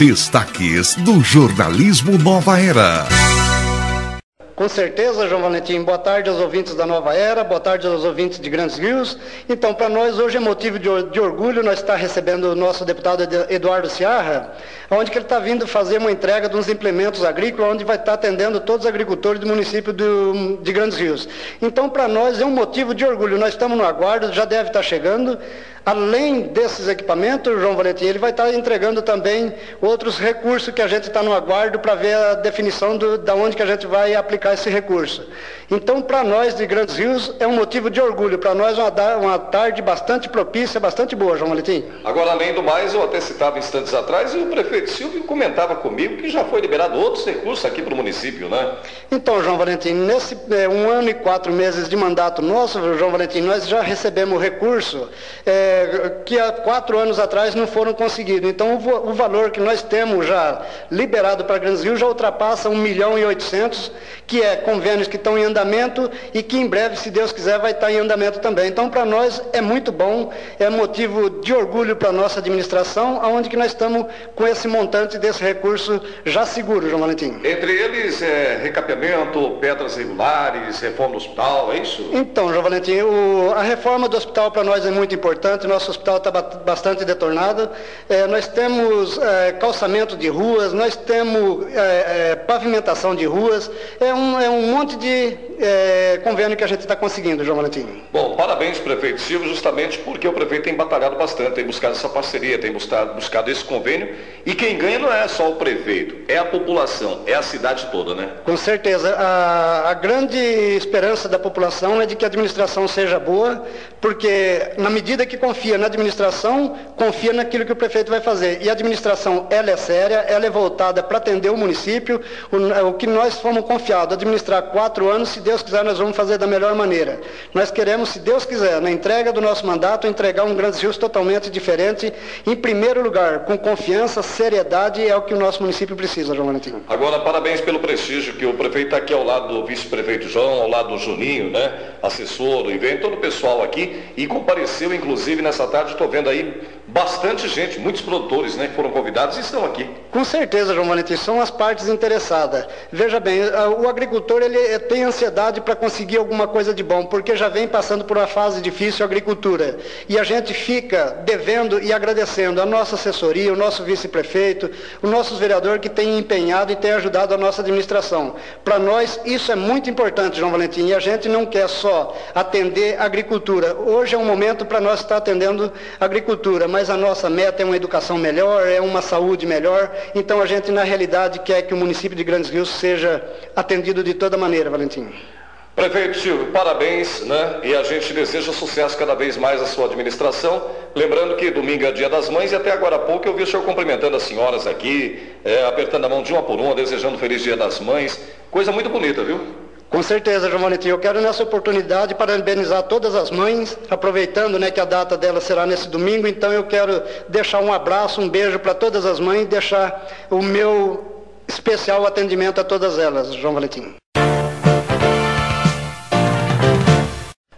Destaques do jornalismo Nova Era. Com certeza, João Valentim. Boa tarde aos ouvintes da Nova Era, boa tarde aos ouvintes de Grandes Rios. Então, para nós, hoje é motivo de, de orgulho nós estar recebendo o nosso deputado Eduardo Ciarra, onde que ele está vindo fazer uma entrega de uns implementos agrícolas, onde vai estar atendendo todos os agricultores do município do, de Grandes Rios. Então, para nós, é um motivo de orgulho. Nós estamos no aguardo, já deve estar chegando. Além desses equipamentos, João Valentim, ele vai estar entregando também outros recursos que a gente está no aguardo para ver a definição do, da onde que a gente vai aplicar esse recurso. Então, para nós de Grandes Rios, é um motivo de orgulho. Para nós, uma, uma tarde bastante propícia, bastante boa, João Valentim. Agora, além do mais, eu até citava instantes atrás, e o prefeito Silvio comentava comigo que já foi liberado outros recursos aqui para o município, né? Então, João Valentim, nesse é, um ano e quatro meses de mandato nosso, João Valentim, nós já recebemos recurso. É, que há quatro anos atrás não foram conseguidos. Então, o, o valor que nós temos já liberado para Grandes Rios já ultrapassa 1 milhão e 800, que é convênios que estão em andamento e que em breve, se Deus quiser, vai estar em andamento também. Então, para nós é muito bom, é motivo de orgulho para a nossa administração, aonde que nós estamos com esse montante desse recurso já seguro, João Valentim. Entre eles, é, recapeamento, pedras regulares, reforma do hospital, é isso? Então, João Valentim, o, a reforma do hospital para nós é muito importante importante, nosso hospital está bastante detornado. É, nós temos é, calçamento de ruas, nós temos é, é pavimentação de ruas, é um, é um monte de é, convênio que a gente está conseguindo, João Valentim. Bom, parabéns, prefeito Silvio, justamente porque o prefeito tem batalhado bastante, tem buscado essa parceria, tem buscado, buscado esse convênio, e quem ganha não é só o prefeito, é a população, é a cidade toda, né? Com certeza. A, a grande esperança da população é de que a administração seja boa, porque na medida que confia na administração, confia naquilo que o prefeito vai fazer. E a administração, ela é séria, ela é voltada para atender o município. O, o, que nós fomos confiados, administrar quatro anos, se Deus quiser, nós vamos fazer da melhor maneira. Nós queremos, se Deus quiser, na entrega do nosso mandato, entregar um Grandes Rios totalmente diferente. Em primeiro lugar, com confiança, seriedade, é o que o nosso município precisa, João Valentim. Agora, parabéns pelo prestígio que o prefeito está aqui ao lado do vice-prefeito João, ao lado do Juninho, né? assessor, e vem todo o pessoal aqui e compareceu, inclusive, inclusive nessa tarde estou vendo aí bastante gente, muitos produtores né, que foram convidados e estão aqui. Com certeza, João Valentim, são as partes interessadas. Veja bem, o agricultor ele eh, tem ansiedade para conseguir alguma coisa de bom, porque já vem passando por uma fase difícil a agricultura. E a gente fica devendo e agradecendo a nossa assessoria, o nosso vice-prefeito, o nosso vereador que tem empenhado e tem ajudado a nossa administração. Para nós, isso é muito importante, João Valentim, e a gente não quer só atender a agricultura. Hoje é um momento para nós estar atendendo a agricultura, mas a nossa meta é uma educação melhor, é uma saúde melhor. Então a gente, na realidade, quer que o município de Grandes Rios seja atendido de toda maneira, Valentim. Prefeito Silvio, parabéns, né? E a gente deseja sucesso cada vez mais à sua administração. Lembrando que domingo é dia das mães e até agora há pouco eu vi o senhor cumprimentando as senhoras aqui, é, apertando a mão de uma por uma, desejando um feliz dia das mães. Coisa muito bonita, viu? Com certeza, João Valentim. Eu quero nessa oportunidade parabenizar todas as mães, aproveitando né, que a data dela será nesse domingo, então eu quero deixar um abraço, um beijo para todas as mães e deixar o meu especial atendimento a todas elas, João Valentim.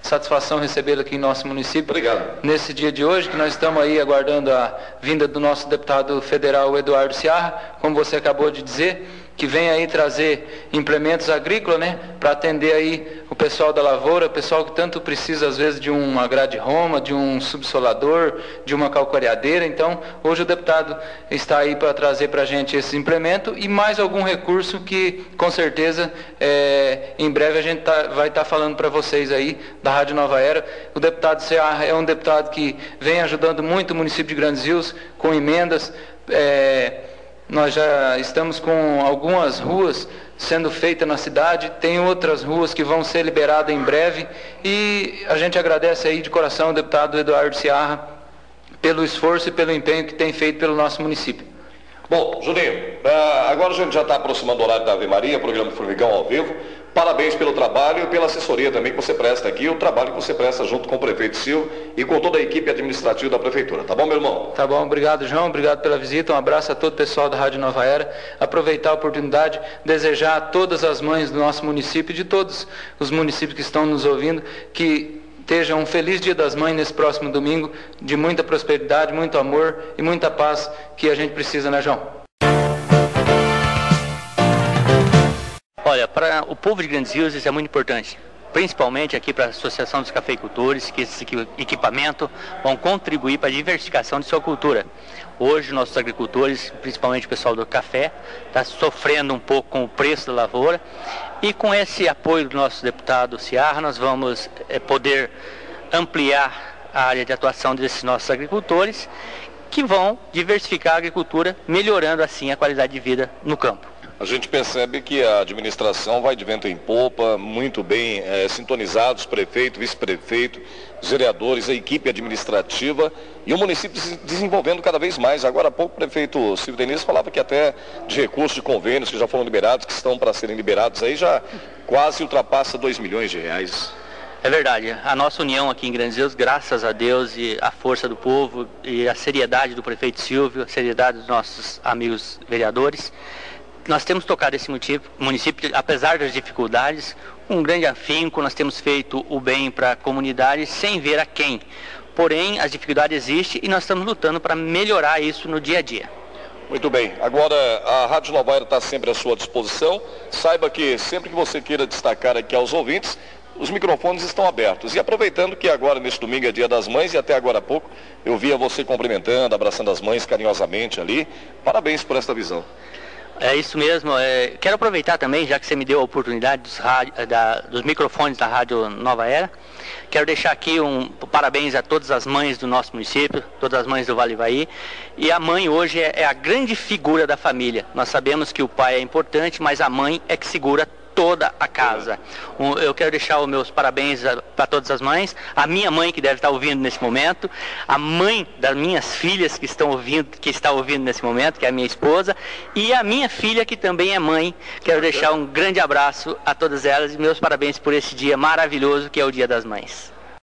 Satisfação recebê-lo aqui em nosso município. Obrigado. Nesse dia de hoje, que nós estamos aí aguardando a vinda do nosso deputado federal Eduardo Ciarra, como você acabou de dizer que vem aí trazer implementos agrícolas, né, para atender aí o pessoal da lavoura, o pessoal que tanto precisa às vezes de uma grade roma, de um subsolador, de uma calcareadeira. Então, hoje o deputado está aí para trazer para a gente esse implemento e mais algum recurso que, com certeza, é, em breve a gente tá, vai estar tá falando para vocês aí da Rádio Nova Era. O deputado Cearra é um deputado que vem ajudando muito o município de Grandes Rios com emendas. É, nós já estamos com algumas ruas sendo feitas na cidade, tem outras ruas que vão ser liberadas em breve e a gente agradece aí de coração o deputado Eduardo Ciarra pelo esforço e pelo empenho que tem feito pelo nosso município. Bom, Juninho, eh, agora a gente já está aproximando do horário da Ave Maria, programa Formigão ao vivo. Parabéns pelo trabalho e pela assessoria também que você presta aqui, o trabalho que você presta junto com o prefeito Silvio e com toda a equipe administrativa da prefeitura. Tá bom, meu irmão? Tá bom, obrigado, João. Obrigado pela visita. Um abraço a todo o pessoal da Rádio Nova Era. Aproveitar a oportunidade, desejar a todas as mães do nosso município e de todos os municípios que estão nos ouvindo que Esteja um feliz Dia das Mães nesse próximo domingo, de muita prosperidade, muito amor e muita paz que a gente precisa, né, João? Olha, para o povo de Grandes Rios isso é muito importante principalmente aqui para a Associação dos Cafeicultores, que esse equipamento vão contribuir para a diversificação de sua cultura. Hoje, nossos agricultores, principalmente o pessoal do café, está sofrendo um pouco com o preço da lavoura e com esse apoio do nosso deputado Ciarra, nós vamos é, poder ampliar a área de atuação desses nossos agricultores que vão diversificar a agricultura, melhorando assim a qualidade de vida no campo. A gente percebe que a administração vai de vento em popa, muito bem é, sintonizados, prefeito, vice-prefeito, os vereadores, a equipe administrativa e o município se desenvolvendo cada vez mais. Agora há pouco o prefeito Silvio Denise falava que até de recursos de convênios que já foram liberados, que estão para serem liberados aí, já quase ultrapassa 2 milhões de reais. É verdade. A nossa união aqui em Grandes Deus, graças a Deus e a força do povo e a seriedade do prefeito Silvio, a seriedade dos nossos amigos vereadores, nós temos tocado esse município, apesar das dificuldades, um grande afinco, nós temos feito o bem para a comunidade sem ver a quem. Porém, as dificuldades existem e nós estamos lutando para melhorar isso no dia a dia. Muito bem. Agora, a Rádio Nova Era está sempre à sua disposição. Saiba que sempre que você queira destacar aqui aos ouvintes, os microfones estão abertos. E aproveitando que agora, neste domingo, é dia das mães, e até agora há pouco, eu via você cumprimentando, abraçando as mães carinhosamente ali. Parabéns por esta visão. É isso mesmo. É, quero aproveitar também, já que você me deu a oportunidade dos, rádio, da, dos microfones da Rádio Nova Era, quero deixar aqui um parabéns a todas as mães do nosso município, todas as mães do Vale Ivaí. E a mãe hoje é, é a grande figura da família. Nós sabemos que o pai é importante, mas a mãe é que segura toda a casa. Eu quero deixar os meus parabéns para todas as mães, a minha mãe que deve estar ouvindo nesse momento, a mãe das minhas filhas que estão ouvindo, que está ouvindo nesse momento, que é a minha esposa, e a minha filha que também é mãe. Quero deixar um grande abraço a todas elas e meus parabéns por esse dia maravilhoso que é o Dia das Mães.